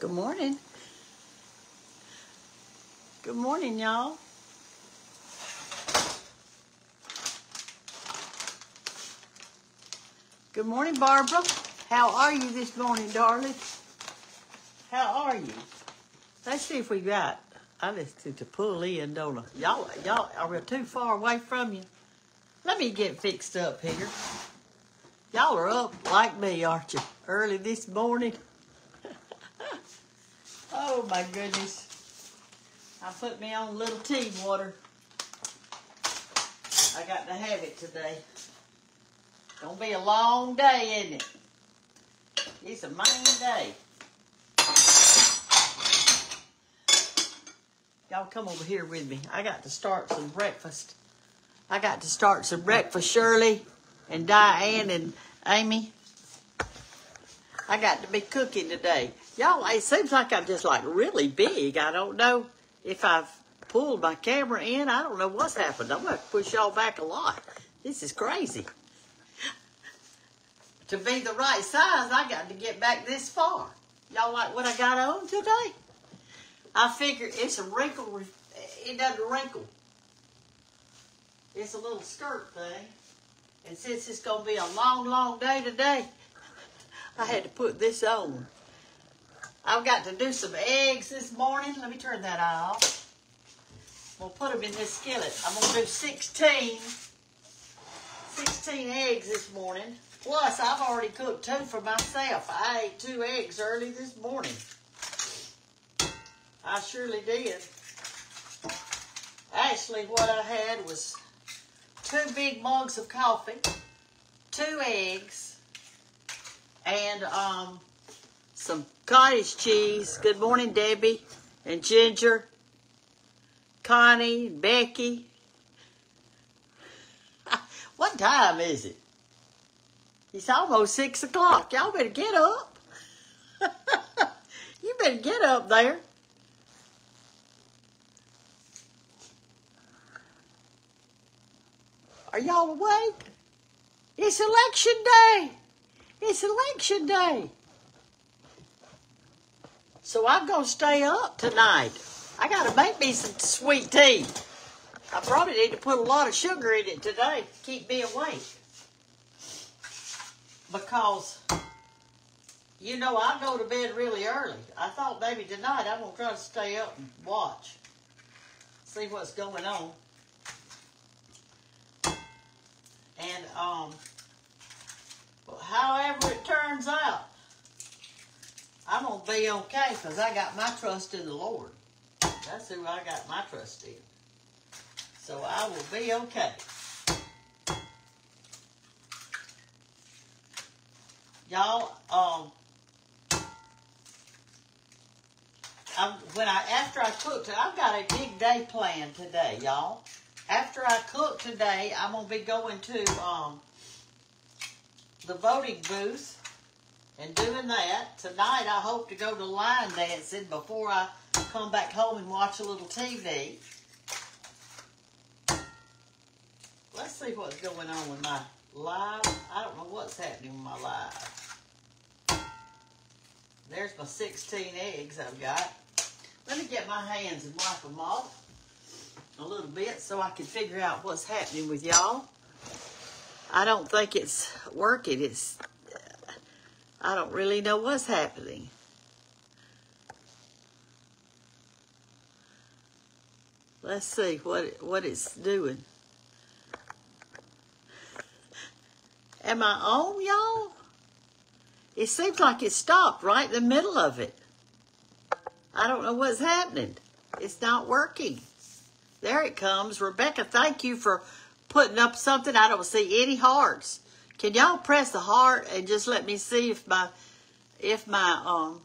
Good morning. Good morning, y'all. Good morning, Barbara. How are you this morning, darling? How are you? Let's see if we got. I listen to pull in, don't I? Y'all, y'all, are we too far away from you? Let me get fixed up here. Y'all are up like me, aren't you? Early this morning. Oh my goodness. I put me on a little tea water. I got to have it today. Gonna be a long day, isn't it? It's a main day. Y'all come over here with me. I got to start some breakfast. I got to start some breakfast, Shirley and Diane and Amy. I got to be cooking today. Y'all, it seems like I'm just like really big. I don't know if I've pulled my camera in. I don't know what's happened. I'm going to push y'all back a lot. This is crazy. to be the right size, I got to get back this far. Y'all like what I got on today? I figure it's a wrinkle. It doesn't wrinkle. It's a little skirt thing. And since it's going to be a long, long day today, I had to put this on. I've got to do some eggs this morning. Let me turn that off. We'll put them in this skillet. I'm going to do 16, 16 eggs this morning. Plus, I've already cooked two for myself. I ate two eggs early this morning. I surely did. Actually, what I had was two big mugs of coffee, two eggs, and um, some cottage cheese. Good morning, Debbie and Ginger, Connie, Becky. what time is it? It's almost six o'clock. Y'all better get up. you better get up there. Are y'all awake? It's election day. It's election day. So I'm going to stay up tonight. I got to make me some sweet tea. I probably need to put a lot of sugar in it today to keep me awake. Because, you know, I go to bed really early. I thought maybe tonight I'm going to try to stay up and watch. See what's going on. And um, however it turns out, I'm gonna be okay because I got my trust in the Lord. That's who I got my trust in. So I will be okay. Y'all, um, I'm, when I after I cooked, I've got a big day planned today, y'all after I cook today, I'm going to be going to um, the voting booth and doing that. Tonight, I hope to go to line dancing before I come back home and watch a little TV. Let's see what's going on with my live. I don't know what's happening with my live. There's my 16 eggs I've got. Let me get my hands and wipe them off a little bit so I can figure out what's happening with y'all. I don't think it's working. It's, I don't really know what's happening. Let's see what what it's doing. Am I on, y'all? It seems like it stopped right in the middle of it. I don't know what's happening. It's not working. There it comes. Rebecca, thank you for putting up something. I don't see any hearts. Can y'all press the heart and just let me see if my if my um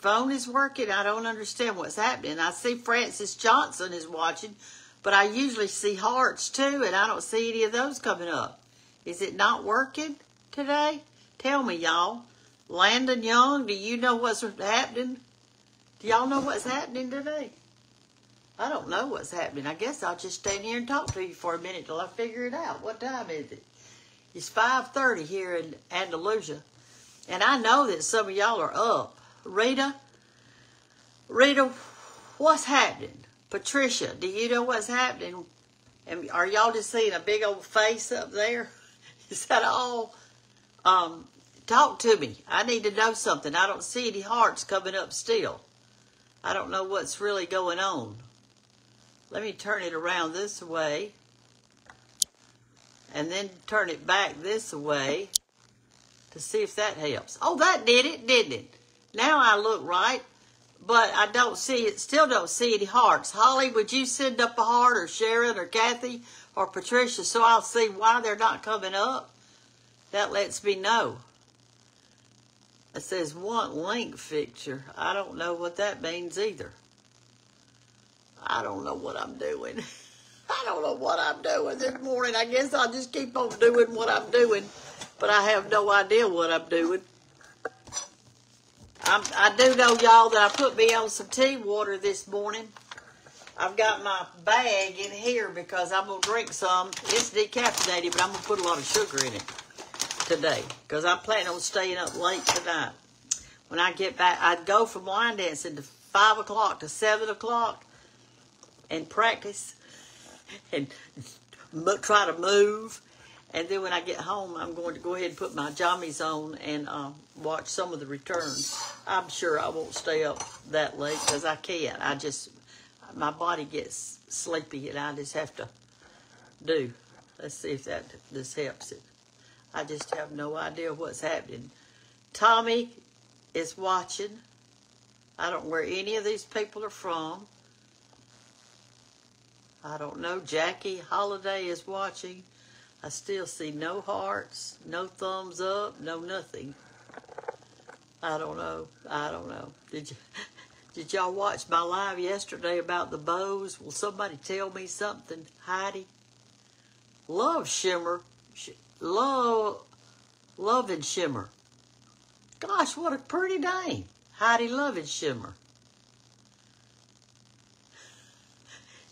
phone is working? I don't understand what's happening. I see Francis Johnson is watching, but I usually see hearts too, and I don't see any of those coming up. Is it not working today? Tell me, y'all. Landon Young, do you know what's happening? Do y'all know what's happening today? I don't know what's happening. I guess I'll just stand here and talk to you for a minute till I figure it out. What time is it? It's 5.30 here in Andalusia. And I know that some of y'all are up. Rita, Rita, what's happening? Patricia, do you know what's happening? And are y'all just seeing a big old face up there? Is that all? Um, talk to me. I need to know something. I don't see any hearts coming up still. I don't know what's really going on. Let me turn it around this way. And then turn it back this way to see if that helps. Oh, that did it, didn't it? Now I look right, but I don't see it, still don't see any hearts. Holly, would you send up a heart or Sharon or Kathy or Patricia so I'll see why they're not coming up? That lets me know. It says want link fixture. I don't know what that means either. I don't know what I'm doing. I don't know what I'm doing this morning. I guess I'll just keep on doing what I'm doing, but I have no idea what I'm doing. I'm, I do know, y'all, that I put me on some tea water this morning. I've got my bag in here because I'm going to drink some. It's decaffeinated, but I'm going to put a lot of sugar in it today because I'm planning on staying up late tonight. When I get back, I'd go from line dancing to 5 o'clock to 7 o'clock and practice and try to move. And then when I get home, I'm going to go ahead and put my jammies on and uh, watch some of the returns. I'm sure I won't stay up that late because I can't. I just, my body gets sleepy and I just have to do. Let's see if that this helps it. I just have no idea what's happening. Tommy is watching. I don't know where any of these people are from. I don't know. Jackie Holiday is watching. I still see no hearts, no thumbs up, no nothing. I don't know. I don't know. Did you did y'all watch my live yesterday about the bows? Will somebody tell me something, Heidi? Love Shimmer. Love Love and Shimmer. Gosh, what a pretty name. Heidi Love and Shimmer.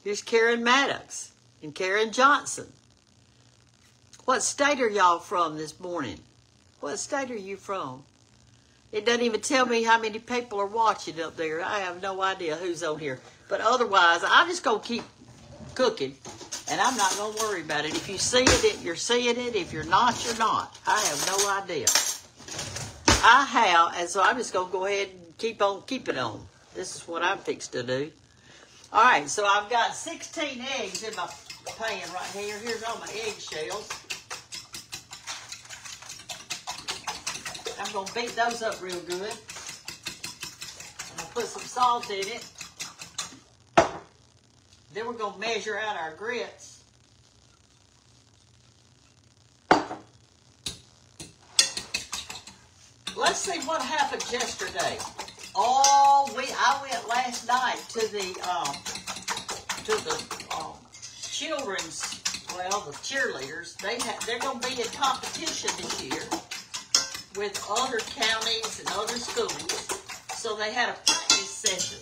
Here's Karen Maddox and Karen Johnson. What state are y'all from this morning? What state are you from? It doesn't even tell me how many people are watching up there. I have no idea who's on here. But otherwise, I'm just going to keep cooking, and I'm not going to worry about it. If you see it, you're seeing it. If you're not, you're not. I have no idea. I have, and so I'm just going to go ahead and keep on keeping on. This is what I'm fixed to do. All right, so I've got 16 eggs in my pan right here. Here's all my eggshells. I'm going to beat those up real good. I'm going to put some salt in it. Then we're going to measure out our grits. Let's see what happened yesterday. Oh, we I went last night to the um, to the um, children's well the cheerleaders. They they're going to be in competition this year with other counties and other schools. So they had a practice session.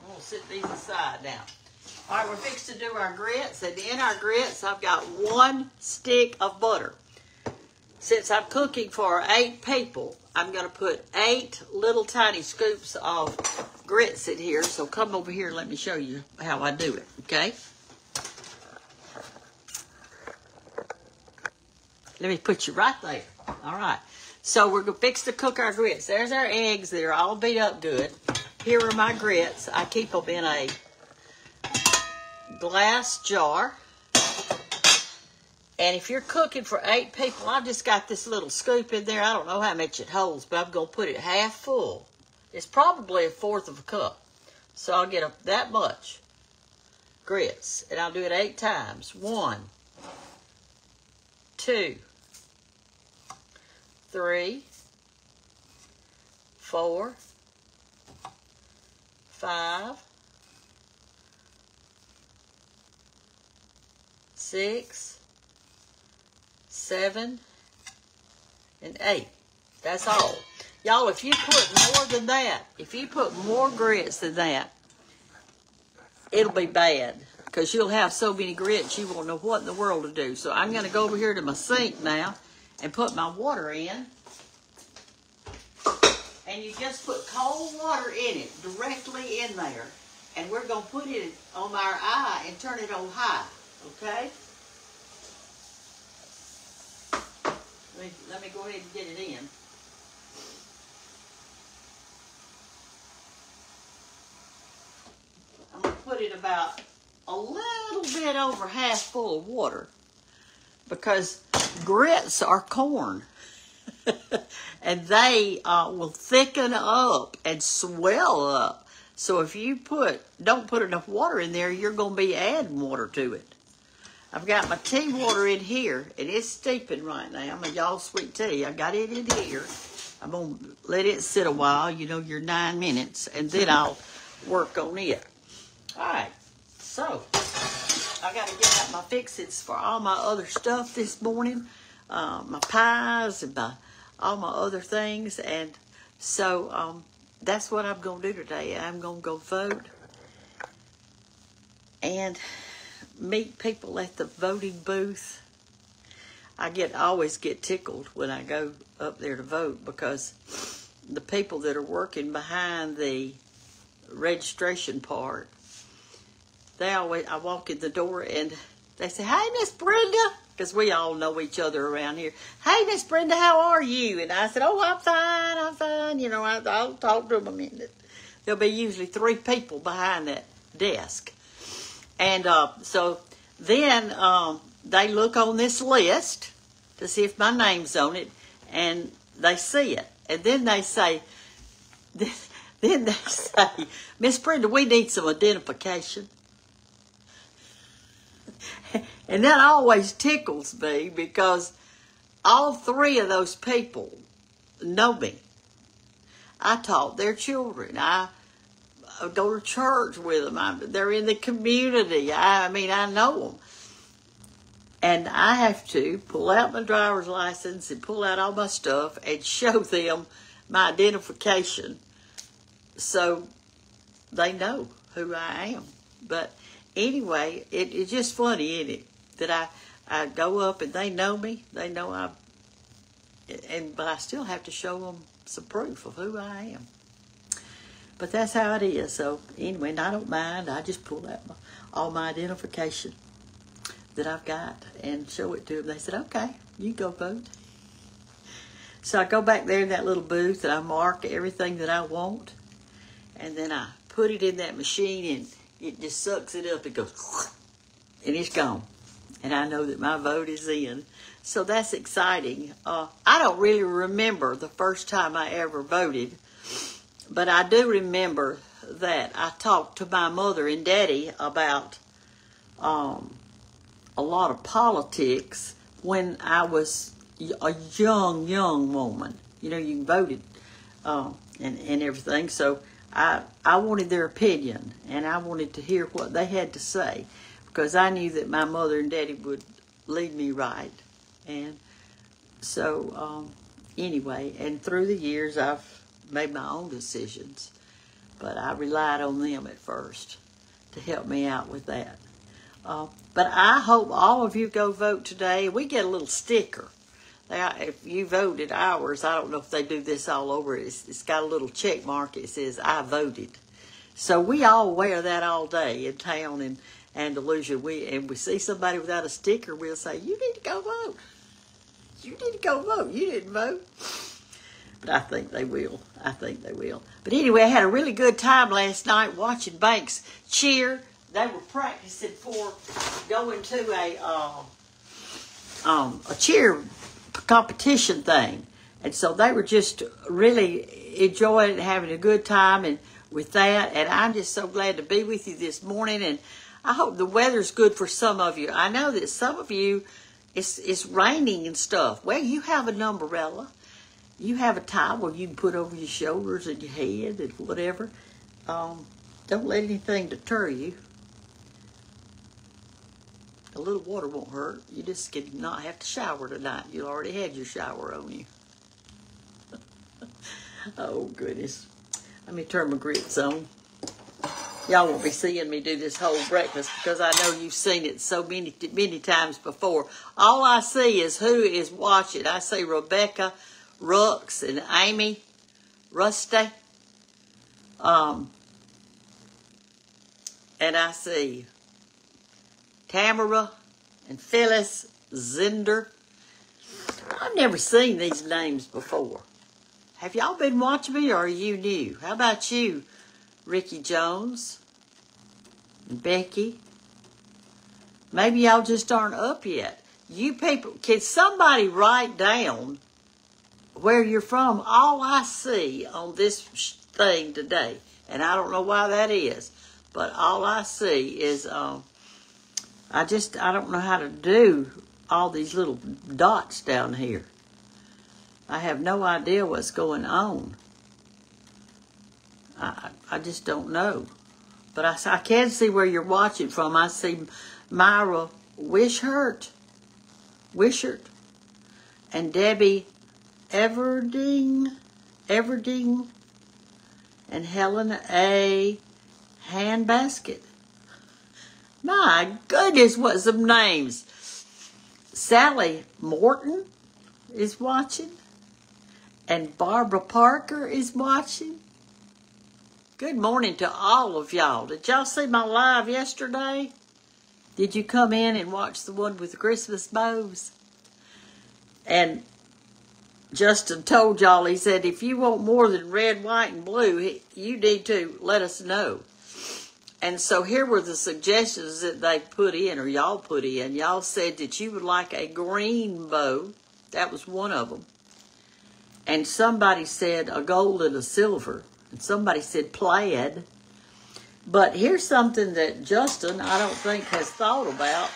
I'm gonna sit these aside now. All right, we're fixed to do our grits, and in our grits, I've got one stick of butter. Since I'm cooking for eight people, I'm going to put eight little tiny scoops of grits in here. So come over here let me show you how I do it, okay? Let me put you right there. All right. So we're going to fix to cook our grits. There's our eggs. They're all beat up good. Here are my grits. I keep them in a glass jar. And if you're cooking for eight people, I've just got this little scoop in there. I don't know how much it holds, but I'm going to put it half full. It's probably a fourth of a cup. So I'll get a, that much grits. And I'll do it eight times. One, two, three, four, five, six, seven, and eight. That's all. Y'all, if you put more than that, if you put more grits than that, it'll be bad because you'll have so many grits you won't know what in the world to do. So I'm going to go over here to my sink now and put my water in. And you just put cold water in it, directly in there. And we're going to put it on our eye and turn it on high, okay? Let me, let me go ahead and get it in. I'm going to put it about a little bit over half full of water because grits are corn. and they uh, will thicken up and swell up. So if you put, don't put enough water in there, you're going to be adding water to it. I've got my tea water in here, and it's steeping right now. My y'all sweet tea. I got it in here. I'm going to let it sit a while, you know, your nine minutes, and then I'll work on it. All right, so I got to get out my fixings for all my other stuff this morning. Uh, my pies and my all my other things. And so um, that's what I'm going to do today. I'm going to go vote and meet people at the voting booth. I get I always get tickled when I go up there to vote because the people that are working behind the registration part, they always I walk in the door and they say, "Hey, Miss Brenda," because we all know each other around here. Hey, Miss Brenda, how are you? And I said, Oh, I'm fine, I'm fine. You know, I, will talk to them a minute. There'll be usually three people behind that desk. And uh, so then um, they look on this list to see if my name's on it, and they see it. And then they say, then they say, Miss Brenda, we need some identification. And that always tickles me because all three of those people know me. I taught their children. I Uh, go to church with them. I, they're in the community. I, I mean, I know them. And I have to pull out my driver's license and pull out all my stuff and show them my identification so they know who I am. But anyway, it, it's just funny, isn't it? that I, I go up and they know me. They know I, and but I still have to show them some proof of who I am. But that's how it is. So anyway, and I don't mind. I just pull out my, all my identification that I've got and show it to them. They said, "Okay, you go vote." So I go back there in that little booth and I mark everything that I want, and then I put it in that machine and it just sucks it up. It goes, and it's gone and I know that my vote is in. So that's exciting. Uh, I don't really remember the first time I ever voted, but I do remember that I talked to my mother and daddy about um, a lot of politics when I was a young, young woman. You know, you voted um, and, and everything. So I, I wanted their opinion and I wanted to hear what they had to say because I knew that my mother and daddy would lead me right. And so, um, anyway, and through the years, I've made my own decisions, but I relied on them at first to help me out with that. Uh, but I hope all of you go vote today. We get a little sticker. Now, if you voted ours, I don't know if they do this all over. It's, it's got a little check mark. It says, I voted. So we all wear that all day in town, and Andalusia, we and we see somebody without a sticker, we'll say, "You need to go vote. You need to go vote. You didn't vote." But I think they will. I think they will. But anyway, I had a really good time last night watching Banks cheer. They were practicing for going to a uh, um, a cheer competition thing, and so they were just really enjoying it, having a good time, and with that. And I'm just so glad to be with you this morning and I hope the weather's good for some of you. I know that some of you, it's, it's raining and stuff. Well, you have an umbrella. You have a towel you can put over your shoulders and your head and whatever. Um, don't let anything deter you. A little water won't hurt. You just can not have to shower tonight. You already had your shower on you. oh, goodness. Let me turn my grits on. Y'all won't be seeing me do this whole breakfast because I know you've seen it so many, many times before. All I see is who is watching. I see Rebecca, Rux, and Amy. Rusty. Um, and I see Tamara and Phyllis Zinder. I've never seen these names before. Have y'all been watching me or are you new? How about you, Ricky Jones and Becky? Maybe y'all just aren't up yet. You people, can somebody write down where you're from? All I see on this thing today, and I don't know why that is, but all I see is, um, I just, I don't know how to do all these little dots down here. I have no idea what's going on. I, I just don't know. But I, I can see where you're watching from. I see Myra Wishart, Wishart, and Debbie Everding, Everding, and Helen A. Handbasket. My goodness, what some names. Sally Morton is watching, and Barbara Parker is watching. Good morning to all of y'all. Did y'all see my live yesterday? Did you come in and watch the one with the Christmas bows? And Justin told y'all, he said, if you want more than red, white, and blue, you need to let us know. And so here were the suggestions that they put in, or y'all put in. Y'all said that you would like a green bow. That was one of them. And somebody said a gold and a silver. And somebody said plaid. But here's something that Justin, I don't think, has thought about.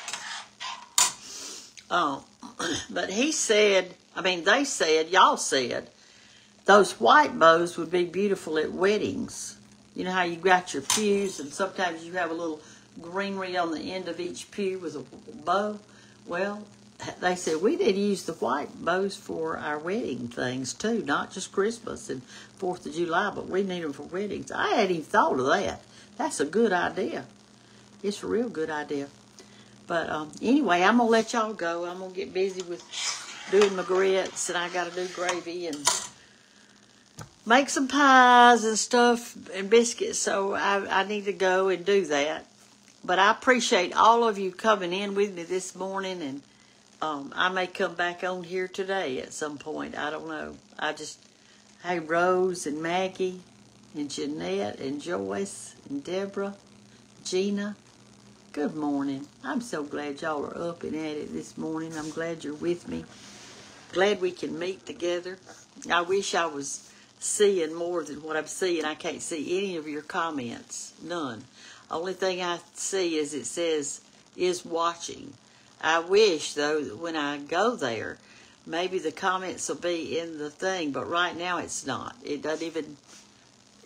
Oh, but he said, I mean, they said, y'all said, those white bows would be beautiful at weddings. You know how you got your pews and sometimes you have a little greenery on the end of each pew with a bow? Well, they said we did use the white bows for our wedding things too, not just Christmas and Fourth of July, but we need them for weddings. I hadn't even thought of that. That's a good idea. It's a real good idea. But um, anyway, I'm to let y'all go. I'm to get busy with doing my grits, and I got to do gravy and make some pies and stuff and biscuits. So I, I need to go and do that. But I appreciate all of you coming in with me this morning, and um, I may come back on here today at some point. I don't know. I just, hey, Rose and Maggie and Jeanette and Joyce and Deborah, Gina. Good morning. I'm so glad y'all are up and at it this morning. I'm glad you're with me. Glad we can meet together. I wish I was seeing more than what I'm seeing. I can't see any of your comments. None. Only thing I see is it says is watching. I wish though that when I go there, maybe the comments will be in the thing, but right now it's not. It doesn't even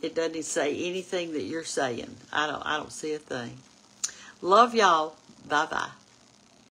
it doesn't say anything that you're saying. I don't I don't see a thing. Love y'all. Bye bye.